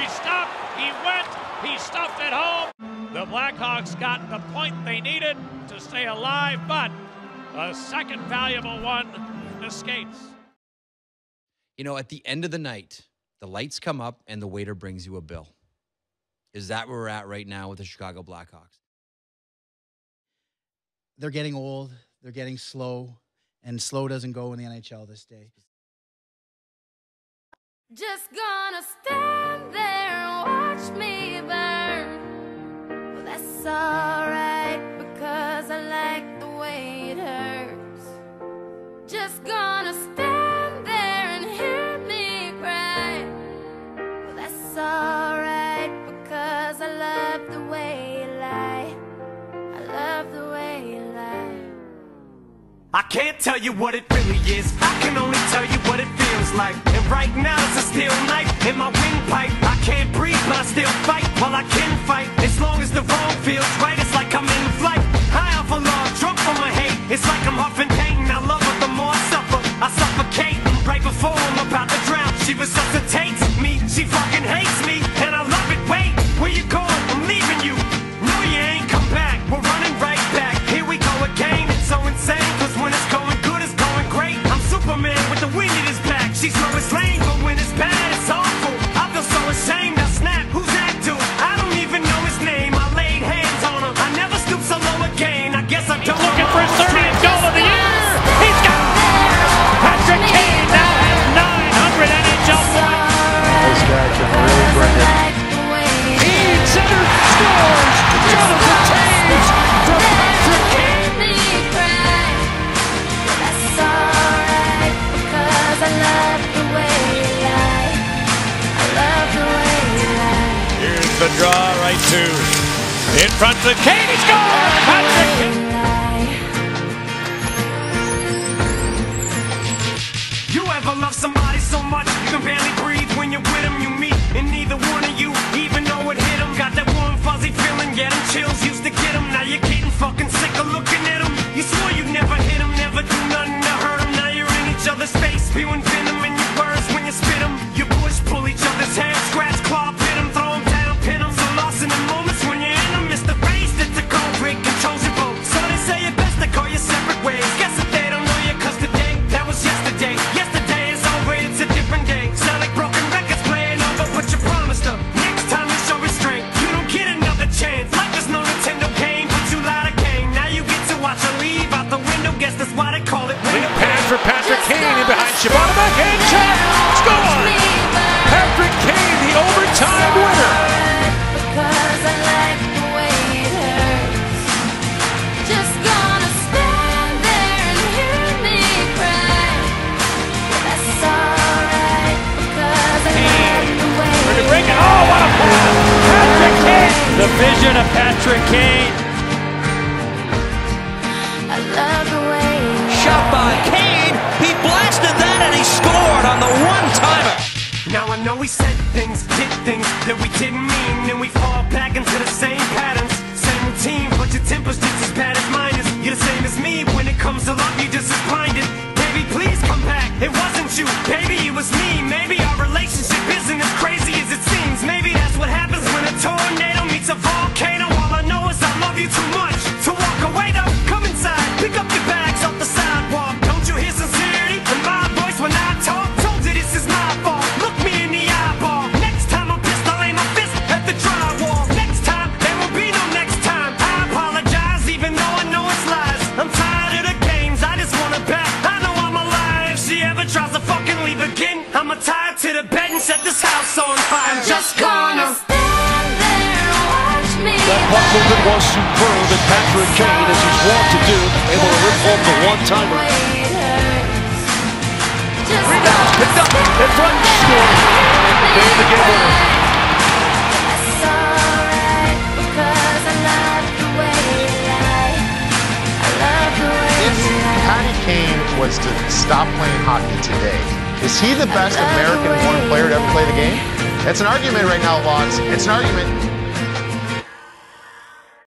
He stopped, he went, he stuffed it home. The Blackhawks got the point they needed to stay alive, but a second valuable one escapes. You know, at the end of the night, the lights come up and the waiter brings you a bill. Is that where we're at right now with the Chicago Blackhawks? They're getting old, they're getting slow, and slow doesn't go in the NHL this day. Just gonna stand that's alright because I like the way it hurts. Just gonna stand there and hear me cry. Well, that's alright because I love the way you lie. I love the way you lie. I can't tell you what it really is. I can only tell you what it feels like. And right now it's a steel knife in my windpipe. I can't breathe, but I still fight while I can fight. Feels right, it's like I'm in flight. High off a log, drunk from my hate. It's like I'm huffing right to in front of Kane. He scores. Kane in behind Shabana backhand check. Score. Patrick Kane, the overtime winner. Because I the way it hurts. Just gonna stand there and hear me cry. Well, that's alright because I love the way To break it. Oh, what a pass. Patrick Kane. The vision of Patrick Kane. I love the way Shot by Kane. And he scored on the one-timer. Now I know we said things, did things that we didn't mean, and we fall back into the same patterns, same routine. But your temper's just as bad as mine is. You're the same as me when it comes to love. You're just as blinded. Baby, please come back. It wasn't you, baby, it was me. Maybe tries to fucking leave again, I'ma tie to the bed and set this house on fire. I'm just gonna. stand there watch me That puck movement was superb, and Patrick Kane, as he's wont to do, able to rip home the one-timer. Rebound, Picked up in front, scores. Kane the game winner. Stop playing hockey today, is he the best American-born player to ever play the game? It's an argument right now, Lots. It's an argument